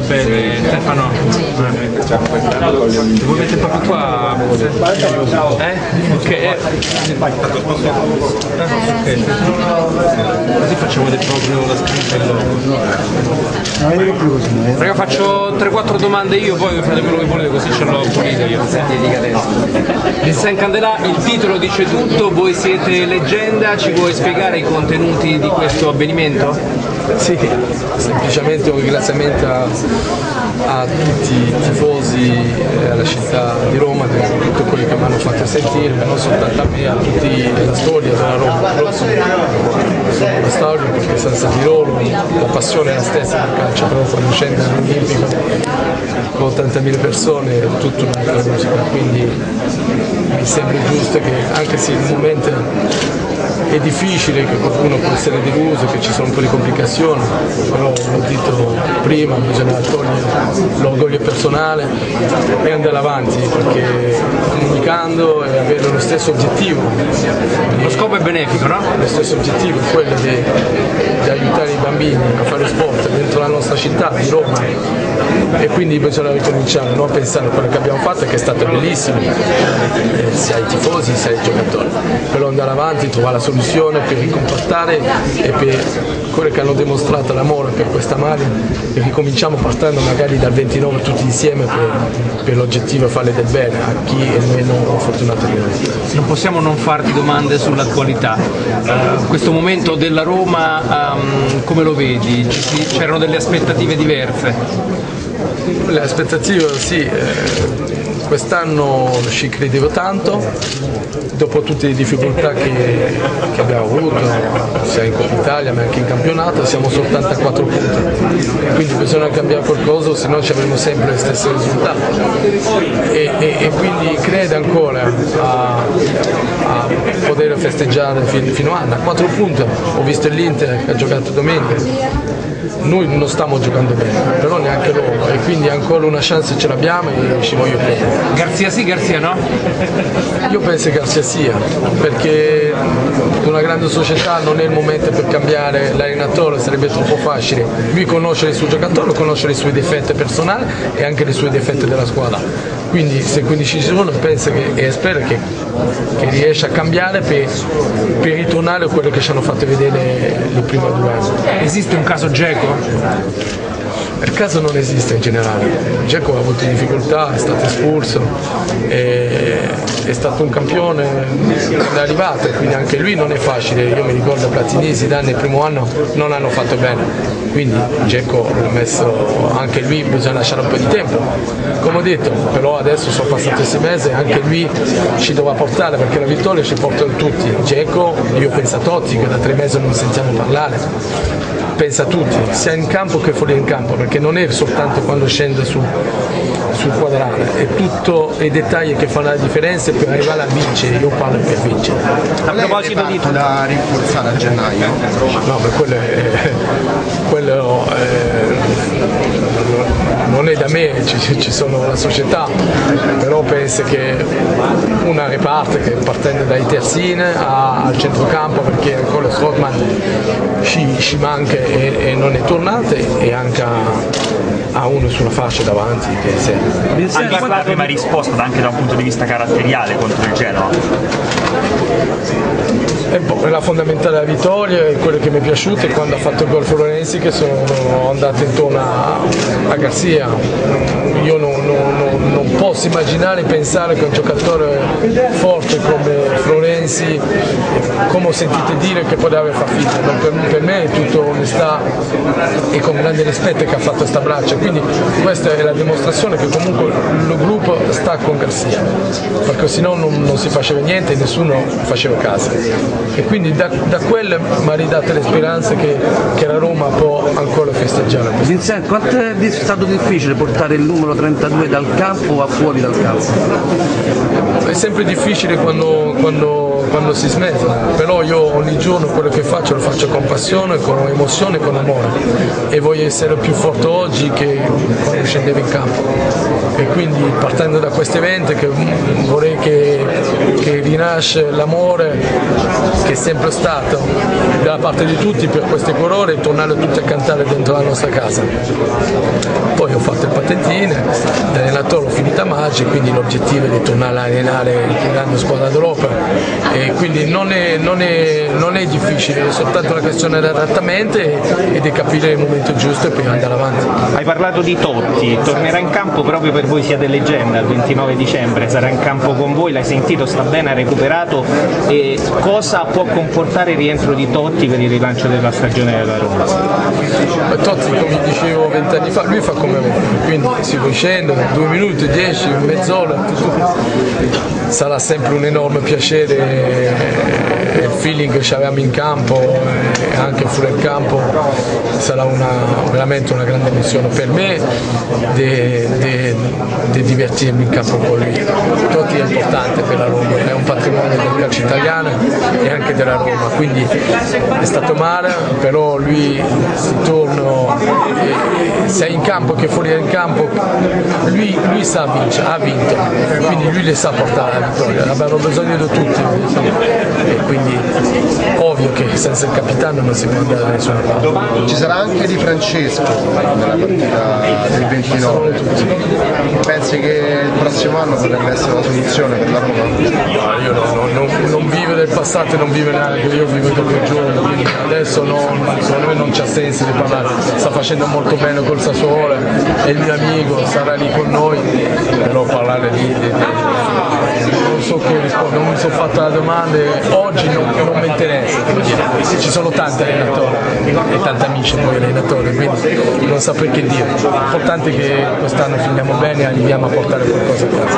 Bene, Stefano. Ti vuoi mettere proprio qua? Eh? Ok. eh. Ok. Così facciamo vedere proprio la scritta e il logo. Raga faccio 3-4 domande io, poi fate quello che volete, così ce l'ho pulito io. Vincent Candelà, il titolo dice tutto, voi siete leggenda, ci vuoi spiegare i contenuti di questo avvenimento? Sì, semplicemente un ringraziamento a, a tutti i tifosi e alla città di Roma per tutto quello che mi hanno fatto sentire, ma non soltanto a me, a tutti la storia della Roma. Loro sono, sono nostalgico perché senza di loro la passione è la stessa del calcio, però quando scende all'Olimpico con 80.000 persone è tutta un'altra musica, quindi mi sembra giusto che anche se il momento è difficile che qualcuno può essere deluso, che ci sono un po' di complicazioni, però l'ho detto prima, bisogna togliere l'orgoglio personale e andare avanti perché comunicando e avere lo stesso obiettivo. Lo scopo è benefico, no? Lo stesso obiettivo è quello di, di aiutare i bambini a fare sport dentro la nostra città di Roma e quindi bisogna ricominciare, non pensare a quello che abbiamo fatto che è stato bellissimo, eh, sia ai tifosi sia ai giocatori, però andare avanti, trovare la soluzione per ricompattare e per quello che hanno dimostrato l'amore per questa maglia e ricominciamo partendo magari dal 29 tutti insieme per, per l'oggettivo fare del bene a chi è meno fortunato di noi. Non possiamo non farti domande sull'attualità. Eh, questo momento della Roma ehm, come lo vedi? C'erano delle aspettative diverse? Le aspettative sì, eh, quest'anno ci credevo tanto, dopo tutte le difficoltà che, che abbiamo avuto, sia in Coppa Italia ma anche in campionato, siamo soltanto a 4 punti, quindi bisogna cambiare qualcosa, se no ci avremo sempre lo stesso risultato. E, e- e quindi credo ancora a, a poter festeggiare fin- fino a anno. A 4 punti ho visto l'Inter che ha giocato domenica, noi non stiamo giocando bene, però neanche loro e quindi ancora una chance ce l'abbiamo e ci voglio credere. Garzia sì, Garzia no? Io penso che sia sia, perché una grande società non è il momento per cambiare l'allenatore, sarebbe troppo facile. Lui conosce il suo giocatore, conosce i suoi difetti personali e anche i suoi difetti della squadra. Quindi se 15 ci sono penso che, e spero che, che riesca a cambiare per, per ritornare a quello che ci hanno fatto vedere le prime due anni. Esiste un caso Geco? Per caso non esiste in generale. Giacomo ha avuto difficoltà, è stato espulso, è, è stato un campione è arrivato, quindi anche lui non è facile. Io mi ricordo Platini, Zidane il primo anno non hanno fatto bene. Quindi Geco l'ha messo anche lui, bisogna lasciare un po' di tempo. Come ho detto, però adesso sono passati sei mesi, anche lui ci dovrà portare perché la vittoria ci portano tutti. Geco, io penso a Totti che da tre mesi non sentiamo parlare pensa a tutti, sia in campo che fuori in campo, perché non è soltanto quando scende su- sul quadrato, è tutto i dettagli che fanno la differenza per arrivare a vincere, io parlo per vincere. A proposito di... da rinforzare a gennaio. No, ma quello, è, quello è- non è da me, ci, ci sono la società, però penso che una riparte che partendo dai terzini a- al centrocampo perché ancora Strottman ci, ci manca e, e non è tornato e anche a, a uno sulla fascia davanti che serve. Anche la prima risposta anche da un punto di vista caratteriale contro il Genoa. È un po' la fondamentale della vittoria e quello che mi è piaciuto è quando ha fatto il gol Florenzi che sono andato intorno a, a Garzia. Io non, non- non- posso immaginare e pensare che un giocatore forte come Florenzi, come ho sentito dire, che poteva finta. Ma Per, per me è tutta onestà e con grande rispetto che ha fatto sta braccia. Quindi questa è la dimostrazione che comunque con Garzia, perché sennò non, non si faceva niente e nessuno faceva caso. E quindi da, da quello mi ha ridato le speranze che, che la Roma può ancora festeggiare. Vincent, quanto è stato difficile portare il numero 32 dal campo a fuori dal campo? È sempre difficile quando, quando- quando si smette, però io ogni giorno quello che faccio lo faccio con passione, con emozione, con amore e voglio essere più forte oggi che quando scendevo in campo. E quindi partendo da questo evento che vorrei che, che rinasce l'amore che è sempre stato da parte di tutti per queste colore e tornare tutti a cantare dentro la nostra casa. Poi settimane, l'allenatore l'ho finita a maggio, quindi l'obiettivo è di tornare a allenare il grande squadra d'Europa e quindi non è, non è, non è difficile, è soltanto una questione di adattamento e, di capire il momento giusto e poi andare avanti. Hai parlato di Totti, tornerà in campo proprio per voi siete leggenda il 29 dicembre, sarà in campo con voi, l'hai sentito, sta bene, ha recuperato e cosa può comportare il rientro di Totti per il rilancio della stagione della Roma? Ma Totti, come dicevo vent'anni fa, lui fa come me, quindi si può scendere, due minuti, dieci, mezz'ora, sarà sempre un enorme piacere eh, il feeling che avevamo in campo e anche fuori il campo sarà una, veramente una grande missione per me di divertirmi in campo con lui. Totti è importante per la Roma, è un patrimonio del calcio italiano e anche della Roma, quindi è stato male, però lui si torna eh, sia in campo che fuori dal campo, lui, lui sa vincere, ha vinto, quindi lui le sa portare alla vittoria, abbiamo bisogno di tutti e quindi ovvio che senza il capitano non si può andare da nessuna parte. Ci sarà anche Di Francesco nella partita del 29. Pensi che il prossimo anno potrebbe essere la soluzione per la Roma? No, io no, no, non, non vivo del passato e non vivo neanche io vivo dopo i giorni, quindi adesso non, secondo me non c'è senso di parlare, sta facendo molto bene col Sassuolo, è il mio amico, sarà lì con noi, però parlare di, di, di non so che rispondere, non mi sono fatto la domanda oggi non, ci sono tanti allenatori e tanti amici poi allenatori, quindi non saprei che dire. L'importante è che quest'anno finiamo bene e arriviamo a portare qualcosa a casa.